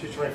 Two twenty